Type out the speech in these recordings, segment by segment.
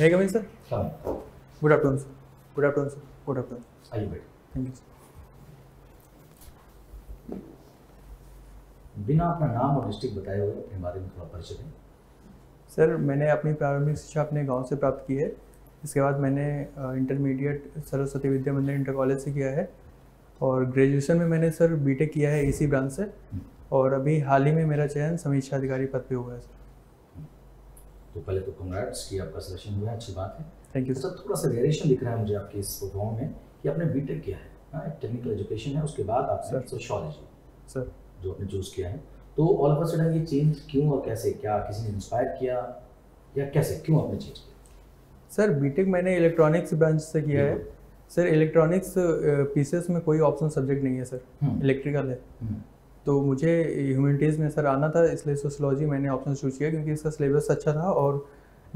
In, sir? Come. Good afternoon, sir. Good afternoon, sir. आइए बैठ you, sir. बिना अपना नाम और डिस्ट्रिक्ट बताए हुए अपने बारे में थोड़ा परिचय दें सर मैंने अपनी प्रारंभिक शिक्षा अपने गाँव से प्राप्त की है इसके बाद मैंने इंटरमीडिएट सरस्वती विद्या मंदिर इंटर कॉलेज से किया है और ग्रेजुएशन में मैंने सर बीटेक किया है इसी ब्रांच से और अभी हाल ही में मेरा चयन समीक्षा अधिकारी पद पे हुआ है सर तो पहले तो कंग्रेट्स कि आपका सिलेक्शन हुआ है अच्छी बात है। थैंक यू अच्छा सर थोड़ा सा वेरिएशन दिख रहा है मुझे आपके इस प्रोग्राम में कि आपने बीटेक किया है हाँ टेक्निकल एजुकेशन है उसके बाद आपने सर। सोशोलॉजी सर जो आपने चूज़ किया है। तो ऑल ऑफ़ सडन ये चेंज क्यों और कैसे क्या किसी ने इंस्पायर किया या कैसे क्यों आपने चेंज किया? सर बीटेक मैंने इलेक्ट्रॉनिक्स ब्रांच से किया है। सर इलेक्ट्रॉनिक्स पीसीएस में कोई ऑप्शन सब्जेक्ट नहीं है सर हम्म, इलेक्ट्रिकल है। हम्म, तो मुझे ह्यूमनिटीज़ में सर आना था इसलिए सोशोलॉजी मैंने ऑप्शन चूज़ किया क्योंकि इसका सिलेबस अच्छा था और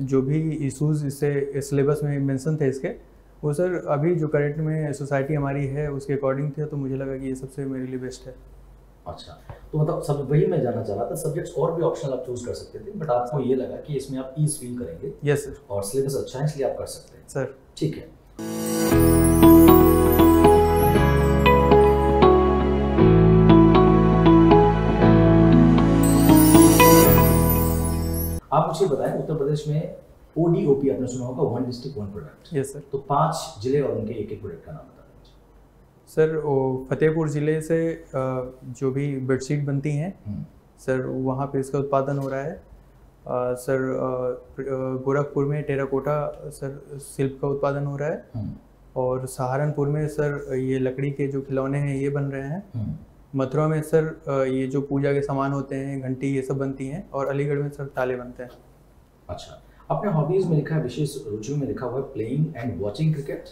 जो भी इशूज़ इससे सिलेबस में मेंशन थे इसके वो सर अभी जो करंट में सोसाइटी हमारी है उसके अकॉर्डिंग थे तो मुझे लगा कि ये सबसे मेरे लिए बेस्ट है। अच्छा तो मतलब सब वही मैं जानना चाह रहा था सब्जेक्ट्स और भी ऑप्शनल आप चूज़ कर सकते थे बट आपको ये लगा कि इसमें आप ईज फील करेंगे यस सर और सिलेबस अच्छा है इसलिए आप कर सकते हैं। सर ठीक है। आप मुझे बताएँ उत्तर प्रदेश में ओडीओपी आपने सुना होगा one district one product yes sir तो पाँच ज़िले और उनके एक एक प्रोडक्ट का नाम बता सर फतेहपुर ज़िले से जो भी बेडशीट बनती हैं हम्म, सर वहाँ पे इसका उत्पादन हो रहा है। अ, सर गोरखपुर में टेराकोटा सर शिल्प का उत्पादन हो रहा है। हम्म, और सहारनपुर में सर ये लकड़ी के जो खिलौने हैं ये बन रहे हैं। हम्म, मथुरा में सर ये जो पूजा के सामान होते हैं घंटी ये सब बनती हैं और अलीगढ़ में सर ताले बनते हैं। अच्छा। अपने हॉबीज में लिखा है विशेष रुचि में लिखा हुआ है प्लेइंग एंड वाचिंग क्रिकेट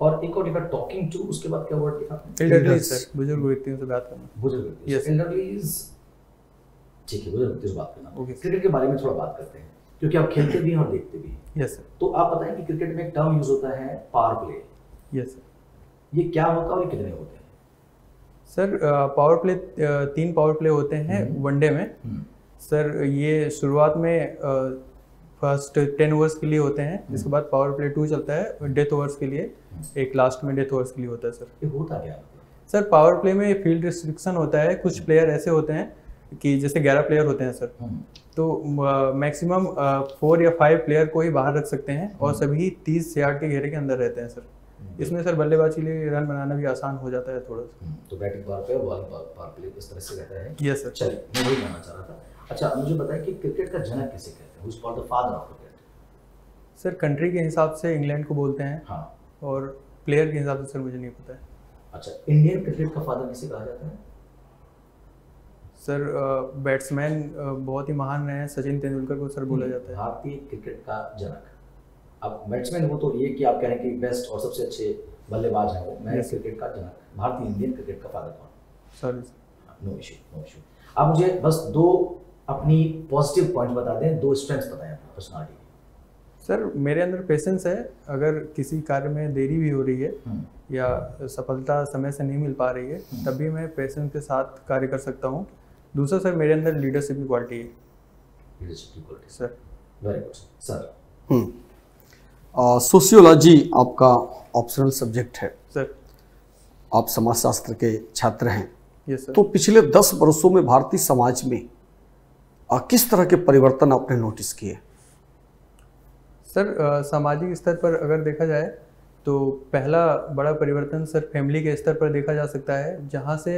और एक और लिखा टॉकिंग टू उसके बाद क्या वर्ड लिखा आपने? एल्डरली सर बुज़ुर्ग व्यक्तियों से बात करना। बुज़ुर्ग व्यक्ति। Yes. एल्डरलीज ठीक है बुज़ुर्ग व्यक्ति से बात करना। Okay. क्रिकेट के बारे में थोड़ा बात करते हैं क्योंकि आप खेलते भी हैं और देखते भी हैं। यस सर तो आप बताएँ कि क्रिकेट में एक टर्म यूज़ होता है पावर प्ले यस सर ये क्या होता है और ये कितने होते हैं? सर पावर प्ले तीन पावर प्ले होते हैं हम्म। वनडे में। हम्म, सर ये शुरुआत में फ़र्स्ट टेन ओवर्स के लिए होते हैं इसके बाद पावर प्ले टू चलता है डेथ ओवर्स के लिए। एक लास्ट में डेथ ओवर्स के लिए होता है सर। ये होता क्या? सर पावर प्ले में फ़ील्ड रिस्ट्रिक्शन होता है। कुछ प्लेयर ऐसे होते हैं कि जैसे 11 प्लेयर होते हैं सर। हम्म, तो मैक्सिमम फोर या फाइव प्लेयर को ही बाहर रख सकते हैं और सभी 30 यार्ड के घेरे के अंदर रहते हैं सर। इसमें सर बल्लेबाजी के लिए रन बनाना भी आसान हो जाता है थोड़ा सा। हम्म, तो बैटिंग पावर प्ले और बॉलिंग पावर प्ले इस तरह से रहता है। यस सर चलिए मैं वही जानना चाह रहा था। अच्छा मुझे बताएँ कि क्रिकेट का जनक किसे कहते हैं? Who is called the father of cricket sir country के हिसाब से इंग्लैंड को बोलते हैं। हाँ। और प्लेयर के हिसाब से सर मुझे नहीं पता है। अच्छा इंडियन क्रिकेट का फादर किसे कहा जाता है? सर बैट्समैन बहुत ही महान रहे हैं। सचिन तेंदुलकर को सर बोला जाता है। भारतीय क्रिकेट का जनक। अब बैट्समैन हो तो ये कि आप कह रहे हैं कि बेस्ट और सबसे अच्छे बल्लेबाज हैं वो। मैं Yes. क्रिकेट का जनक भारतीय इंडियन क्रिकेट का फादर कौन sorry no issue no issue आप मुझे बस दो अपनी पॉजिटिव पॉइंट बता दें दो स्ट्रेंथ्स बताएँ अपनी पर्सनालिटी सर मेरे अंदर पेशेंस है। अगर किसी कार्य में देरी भी हो रही है या सफलता समय से नहीं मिल पा रही है हम्म। तब भी मैं पेशेंस के साथ कार्य कर सकता हूँ। दूसरा सर मेरे अंदर लीडरशिप की क्वालिटी है। लीडरशिप की quality sir very good sir हम्म। सोशियोलॉजी आपका ऑप्शनल सब्जेक्ट है। सर आप समाजशास्त्र के छात्र हैं। यस सर तो पिछले दस वर्षों में भारतीय समाज में आ, किस तरह के परिवर्तन आपने नोटिस किए? सर सामाजिक स्तर पर अगर देखा जाए तो पहला बड़ा परिवर्तन सर फैमिली के स्तर पर देखा जा सकता है जहाँ से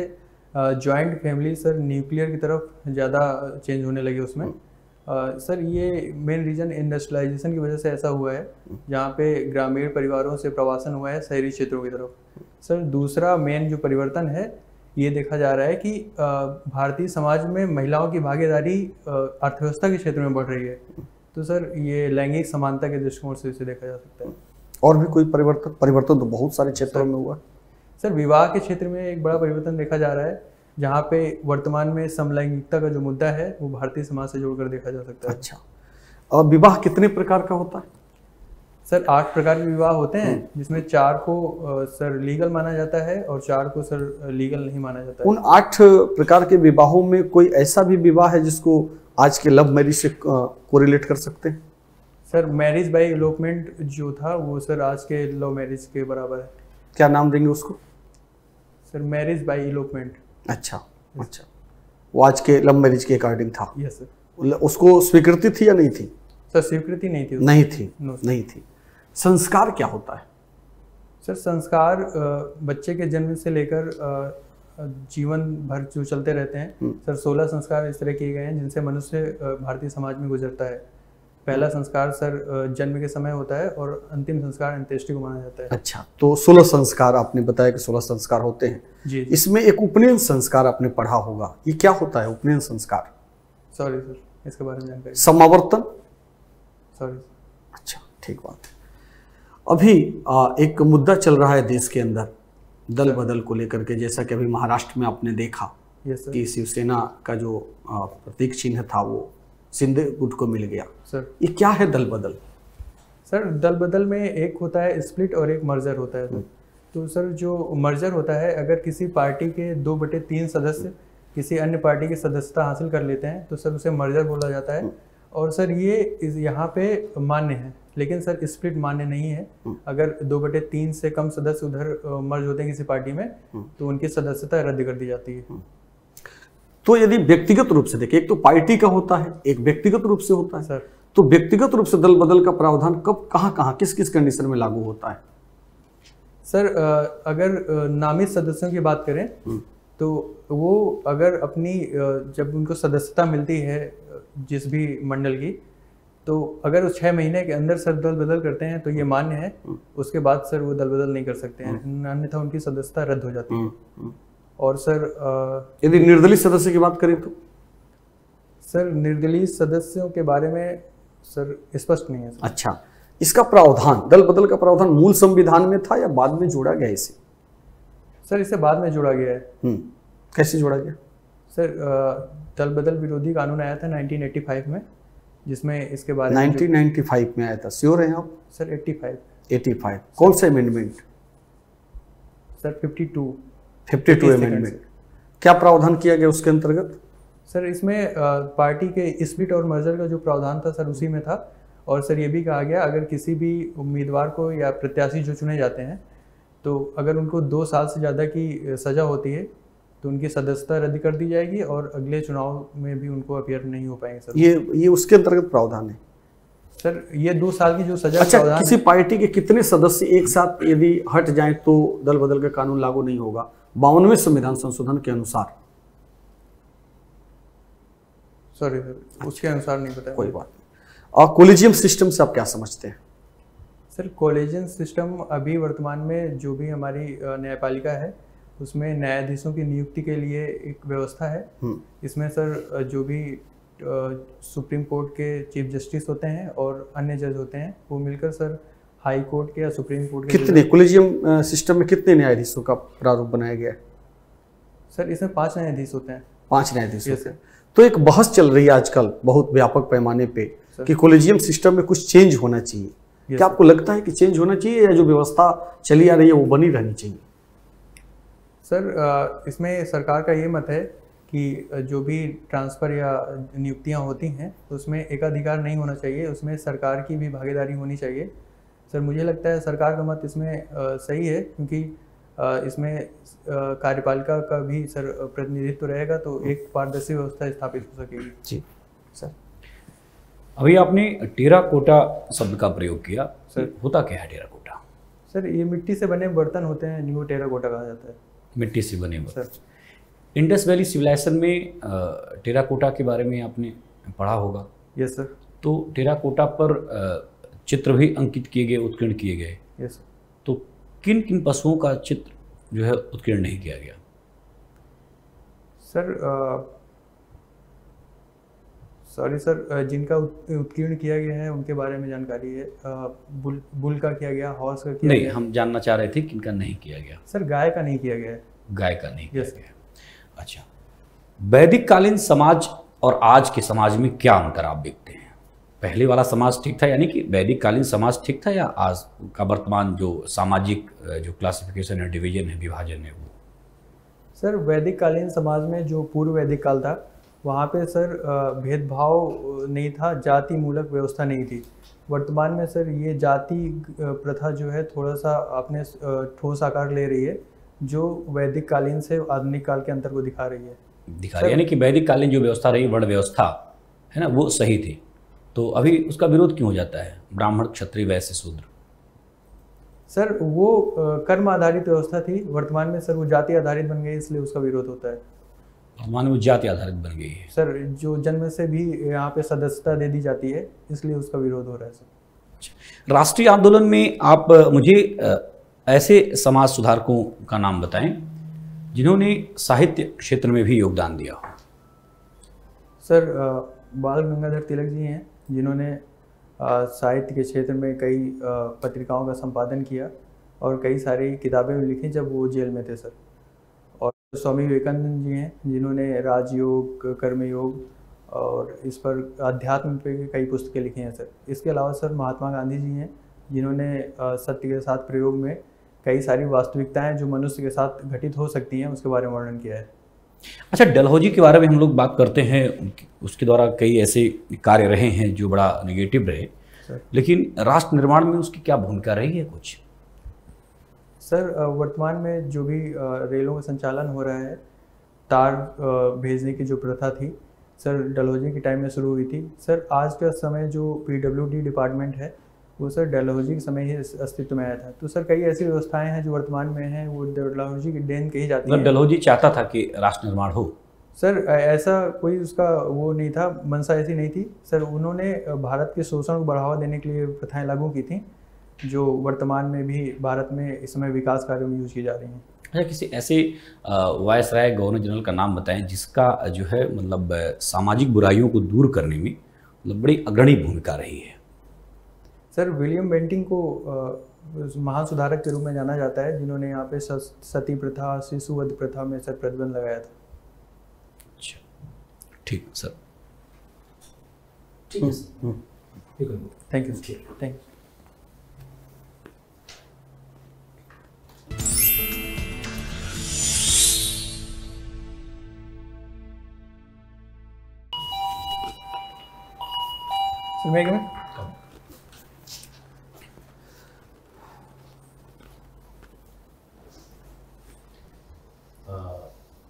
जॉइंट फैमिली सर न्यूक्लियर की तरफ़ ज़्यादा चेंज होने लगी उसमें। अ, सर ये मेन रीजन इंडस्ट्रियलाइजेशन की वजह से ऐसा हुआ है। जहाँ पे ग्रामीण परिवारों से प्रवासन हुआ है शहरी क्षेत्रों की तरफ़। सर दूसरा मेन जो परिवर्तन है ये देखा जा रहा है कि भारतीय समाज में महिलाओं की भागीदारी अर्थव्यवस्था के क्षेत्र में बढ़ रही है। तो सर ये लैंगिक समानता के दृष्टिकोण से इसे देखा जा सकता है। और भी कोई परिवर्तन परिवर्तन तो बहुत सारे क्षेत्रों में हुआ। सर विवाह के क्षेत्र में एक बड़ा परिवर्तन देखा जा रहा है। जहाँ पे वर्तमान में समलैंगिकता का जो मुद्दा है वो भारतीय समाज से जोड़कर देखा जा सकता है। अच्छा। और विवाह कितने प्रकार का होता है? सर आठ प्रकार के विवाह होते हैं जिसमें चार को सर लीगल माना जाता है और चार को सर लीगल नहीं माना जाता उन आठ प्रकार के विवाहों में कोई ऐसा भी विवाह है जिसको आज के लव मैरिज से कोरिलेट कर सकते हैं? सर मैरिज बाय एलोपमेंट जो था वो सर आज के लव मैरिज के बराबर है। क्या नाम देंगे उसको? सर मैरिज बाय इलोपमेंट अच्छा अच्छा। वो आज के लव मैरिज के अकॉर्डिंग था। यस सर उसको स्वीकृति थी या नहीं थी? सर स्वीकृति नहीं थी नहीं थी नहीं थी। संस्कार क्या होता है? सर संस्कार बच्चे के जन्म से लेकर जीवन भर जो चलते रहते हैं हम्म। सर सोलह संस्कार इस तरह किए गए हैं जिनसे मनुष्य भारतीय समाज में गुजरता है। पहला संस्कार सर जन्म के समय होता है और अंतिम संस्कार अंत्येष्टि को माना जाता है। अच्छा तो सोलह संस्कार आपने बताया कि सोलह संस्कार होते हैं। जी जी। इसमें एक उपनयन संस्कार आपने पढ़ा होगा। ये क्या होता है उपनयन संस्कार? सॉरी सर इसके बारे में जानकारी समावर्तन? सॉरी अच्छा ठीक बात है। अभी एक मुद्दा चल रहा है देश के अंदर दल बदल को लेकर के जैसा कि अभी महाराष्ट्र में आपने देखा यस सर कि शिवसेना का जो प्रतीक चिन्ह था वो सिंधे गुट को मिल गया। सर। ये क्या है दल बदल सर दल बदल में एक होता है स्प्लिट और एक मर्जर होता है। तो सर जो मर्जर होता है अगर किसी पार्टी के दो बटे तीन सदस्य किसी अन्य पार्टी की सदस्यता हासिल कर लेते हैं तो सर उसे मर्जर बोला जाता है। और सर ये यहाँ पे मान्य है लेकिन सर स्प्लिट मान्य नहीं है। अगर दो बटे तीन से कम सदस्य उधर मर्ज होते हैं किसी पार्टी में तो उनकी सदस्यता रद्द कर दी जाती है। तो यदि व्यक्तिगत रूप से देखिए एक तो पार्टी का होता है एक व्यक्तिगत रूप से होता है। सर। तो व्यक्तिगत रूप से दल बदल का प्रावधान कब कहाँ कहाँ किस किस कंडीशन में लागू होता है? सर अगर नामित सदस्यों की बात करें तो वो अगर अपनी जब उनको सदस्यता मिलती है जिस भी मंडल की तो अगर उस छः महीने के अंदर सर दल बदल करते हैं तो ये मान्य है। उसके बाद सर वो दल बदल नहीं कर सकते हैं। अन्यथा उनकी सदस्यता रद्द हो जाती है। और सर यदि निर्दलीय सदस्य की बात करें तो? सर निर्दलीय सदस्यों के बारे में सर स्पष्ट नहीं है सर। अच्छा इसका प्रावधान दल बदल का प्रावधान मूल संविधान में था या बाद में जोड़ा गया इसे? सर इसे बाद में जोड़ा गया है। हम्म, कैसे जोड़ा गया? सर दल बदल विरोधी कानून आया था 1985 में जिसमें इसके बारे में जो- 1995 में आया था। श्योर हैं आप? सर 85 85 कौन सा अमेंडमेंट सर 52 52 seconds. अमेंडमेंट क्या प्रावधान किया गया उसके अंतर्गत? सर इसमें पार्टी के स्प्लिट और मर्जर का जो प्रावधान था सर उसी में था। और सर ये भी कहा गया अगर किसी भी उम्मीदवार को या प्रत्याशी जो चुने जाते हैं तो अगर उनको दो साल से ज़्यादा की सज़ा होती है तो उनकी सदस्यता रद्द कर दी जाएगी और अगले चुनाव में भी उनको अपियर नहीं हो पाएँगे सर। ये ये उसके अंतर्गत प्रावधान है? सर ये दो साल की जो सजा अच्छा प्रावधान किसी पार्टी के कितने सदस्य एक साथ यदि हट जाएँ तो दल बदल का कानून लागू नहीं होगा। बावनवें संविधान संशोधन के अनुसार। सॉरी सर उसके अनुसार नहीं बताया। कोई बात नहीं। और कोलिजियम सिस्टम से आप क्या समझते हैं? सर कॉलेजियन सिस्टम अभी वर्तमान में जो भी हमारी न्यायपालिका है उसमें न्यायाधीशों की नियुक्ति के लिए एक व्यवस्था है। हम्म, इसमें सर जो भी सुप्रीम कोर्ट के चीफ जस्टिस होते हैं और अन्य जज होते हैं वो मिलकर सर हाई कोर्ट के या सुप्रीम कोर्ट के कितने कोलिजियम सिस्टम में कितने न्यायाधीशों का प्रारूप बनाया गया है? सर इसमें पाँच न्यायाधीश होते हैं। पाँच न्यायाधीश के sir. तो एक बहस चल रही है आजकल बहुत व्यापक पैमाने पे कि कोलिजियम सिस्टम में कुछ चेंज होना चाहिए। क्या आपको लगता है कि चेंज होना चाहिए या जो व्यवस्था चली आ रही है वो बनी रहनी चाहिए? सर इसमें सरकार का ये मत है कि जो भी ट्रांसफ़र या नियुक्तियाँ होती हैं उसमें एकाधिकार नहीं होना चाहिए। उसमें सरकार की भी भागीदारी होनी चाहिए। सर मुझे लगता है सरकार का मत इसमें सही है क्योंकि इसमें कार्यपालिका का भी सर प्रतिनिधित्व रहेगा तो एक पारदर्शी व्यवस्था स्थापित हो सकेगी। जी। सर। अभी आपने टेरा कोटा शब्द का प्रयोग किया। सर। होता क्या है टेरा कोटा सर ये मिट्टी से बने बर्तन होते हैं जिनको टेरा कोटा कहा जाता है। मिट्टी से बने बर्तन। सर। इंडस वैली सिविलाइजेशन में टेरा कोटा के बारे में आपने पढ़ा होगा। Yes sir. तो टेरा कोटा पर चित्र भी अंकित किए गए उत्कीर्ण किए गए। सर तो किन किन पशुओं का चित्र जो है उत्कीर्ण नहीं किया गया? सर सॉरी सर जिनका उत्कीर्ण किया गया है उनके बारे में जानकारी है। अ, बुल बुल का किया गया हॉर्स का किया नहीं गया। हम जानना चाह रहे थे किनका नहीं किया गया। सर गाय का नहीं किया गया है। गाय का नहीं किया गया। अच्छा। वैदिक कालीन समाज और आज के समाज में क्या अंतर आप देखते हैं? पहले वाला समाज ठीक था? यानी कि वैदिक कालीन समाज ठीक था या आज का वर्तमान जो सामाजिक जो क्लासिफिकेशन है डिवीज़न है विभाजन है वो? सर वैदिक कालीन समाज में जो पूर्व वैदिक काल था वहाँ पे सर भेदभाव नहीं था जाति मूलक व्यवस्था नहीं थी। वर्तमान में सर ये जाति प्रथा जो है थोड़ा सा अपने ठोस आकार ले रही है जो वैदिक कालीन से आधुनिक काल के अंतर को दिखा रही है। दिखा रही है। यानी कि वैदिक कालीन जो व्यवस्था रही वर्ण व्यवस्था है ना वो सही थी। तो अभी उसका विरोध क्यों हो जाता है? ब्राह्मण क्षत्रिय वैश्य शूद्र। सर वो कर्म आधारित व्यवस्था थी वर्तमान में सर वो जाति आधारित बन गई इसलिए उसका विरोध होता है। वर्तमान में जाति आधारित बन गई है। सर जो जन्म से भी यहाँ पे सदस्यता दे दी जाती है इसलिए उसका विरोध हो रहा है सर। राष्ट्रीय आंदोलन में आप मुझे ऐसे समाज सुधारकों का नाम बताएँ जिन्होंने साहित्य क्षेत्र में भी योगदान दिया हो। सर बाल गंगाधर तिलक जी हैं। जिन्होंने साहित्य के क्षेत्र में कई पत्रिकाओं का संपादन किया और कई सारी किताबें भी लिखी जब वो जेल में थे सर। और स्वामी विवेकानंद जी हैं, जिन्होंने राजयोग, कर्मयोग और इस पर अध्यात्म पे कई पुस्तकें लिखी हैं सर। इसके अलावा सर महात्मा गांधी जी हैं, जिन्होंने सत्य के साथ प्रयोग में कई सारी वास्तविकताएँ जो मनुष्य के साथ घटित हो सकती हैं, उसके बारे में वर्णन किया है। अच्छा डलहौजी के बारे में हम लोग बात करते हैं। उसके द्वारा कई ऐसे कार्य रहे हैं जो बड़ा निगेटिव रहे। लेकिन राष्ट्र निर्माण में उसकी क्या भूमिका रही है कुछ? सर वर्तमान में जो भी रेलों का संचालन हो रहा है तार भेजने की जो प्रथा थी सर डलहौजी के टाइम में शुरू हुई थी। सर आज का समय जो पीडब्ल्यूडी डिपार्टमेंट है वो सर डलहौजी के समय ही अस्तित्व में आया था। तो सर कई ऐसी व्यवस्थाएँ हैं जो वर्तमान में हैं वो डलहौजी की देन कही जाती मतलब हैं। चाहता था कि राष्ट्र निर्माण हो। सर ऐसा कोई उसका वो नहीं था मनसा ऐसी नहीं थी। सर उन्होंने भारत के शोषण को बढ़ावा देने के लिए प्रथाएँ लागू की थी जो वर्तमान में भी भारत में इस समय विकास कार्यों में यूज़ की जा रही हैं। अच्छा किसी ऐसे वायस राय गवर्नर जनरल का नाम बताएँ जिसका जो है मतलब सामाजिक बुराइयों को दूर करने में मतलब बड़ी अग्रणी भूमिका रही है। सर विलियम बेंटिंग को अ, महान सुधारक के रूप में जाना जाता है जिन्होंने यहाँ पे सती प्रथा शिशुवध प्रथा में सर प्रतिबंध लगाया था। अच्छा। ठीक सर। ठीक है sir. Thank you thank you sir मैं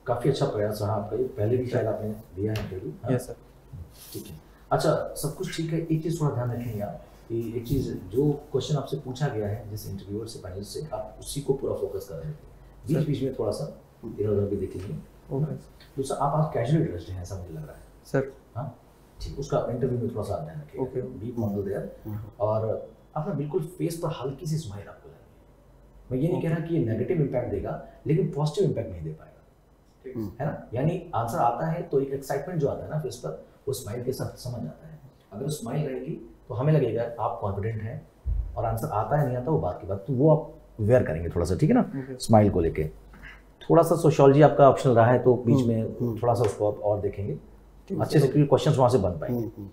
काफ़ी अच्छा प्रयास रहा आपका। ये पहले भी शायद आपने दिया है इंटरव्यू हाँ? यस सर ठीक है। अच्छा सब कुछ ठीक है? एक चीज़ थोड़ा ध्यान रखेंगे आप कि एक चीज़ जो क्वेश्चन आपसे पूछा गया है जिस इंटरव्यूअर से पैनल से आप उसी को पूरा फोकस कर रहे थे बीच बीच में थोड़ा सा इधर उधर भी देखेंगे। दूसरा आप आज कैजुअल ड्रेस्ड हैं ऐसा मुझे लग रहा है। सर हाँ। ठीक उसका इंटरव्यू में थोड़ा सा ध्यान रखिएगा। Okay. बी मंगल देयर और आपका बिल्कुल फेस पर हल्की सी स्माइल आपको लगेगी। मैं ये नहीं कह रहा कि ये नेगेटिव इम्पैक्ट देगा लेकिन पॉजिटिव इम्पैक्ट नहीं दे पाएगा। है ना? यानी आंसर आता है तो एक एक्साइटमेंट जो आता है ना फेस पर वो स्माइल के साथ समझ आता है। अगर स्माइल रहेगी तो हमें लगेगा आप कॉन्फिडेंट हैं और आंसर आता है नहीं आता वो बात की बात तो वो आप वेयर करेंगे थोड़ा सा ठीक है ना? स्माइल को लेके। थोड़ा सा सोशोलॉजी आपका ऑप्शनल रहा है तो बीच में थोड़ा सा उसको आप और देखेंगे। अच्छे से क्वेश्चन वहाँ से बन पाएँगे।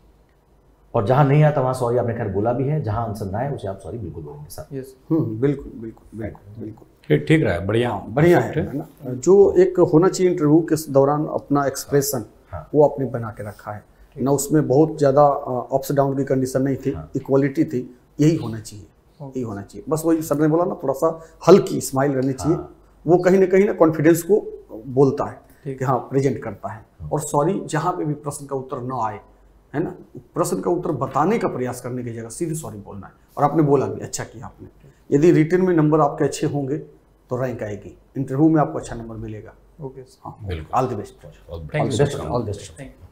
और जहाँ नहीं आता वहाँ सॉरी आपने खैर बोला भी है जहाँ आंसर ना आए उसे आप सॉरी बिल्कुल बोलेंगे सर। यस बिल्कुल बिल्कुल बिल्कुल बिल्कुल। ठीक ठीक रहा है बढ़िया बढ़िया है है। ना? जो एक होना चाहिए इंटरव्यू के दौरान अपना एक्सप्रेशन हाँ। वो आपने बना के रखा है। ना उसमें बहुत ज़्यादा अप्स डाउन की कंडीशन नहीं थी हाँ। इक्वालिटी थी यही होना चाहिए यही होना चाहिए। बस वही सर ने बोला ना थोड़ा सा हल्की स्माइल रहनी चाहिए हाँ। वो कहीं ना कहीं ना कॉन्फिडेंस को बोलता है कि हाँ प्रेजेंट करता है। और सॉरी जहाँ पे भी प्रश्न का उत्तर न आए है ना? प्रश्न का उत्तर बताने का प्रयास करने की जगह सीधे सॉरी बोलना है। और आपने बोला भी अच्छा किया आपने। यदि रिटर्न में नंबर आपके अच्छे होंगे तो रैंक आएगी। इंटरव्यू में आपको अच्छा नंबर मिलेगा। ओके हाँ बिल्कुल। All the best all the all best thank you